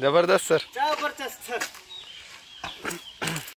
ज़बरदस्त सर। ज़बरदस्त सर।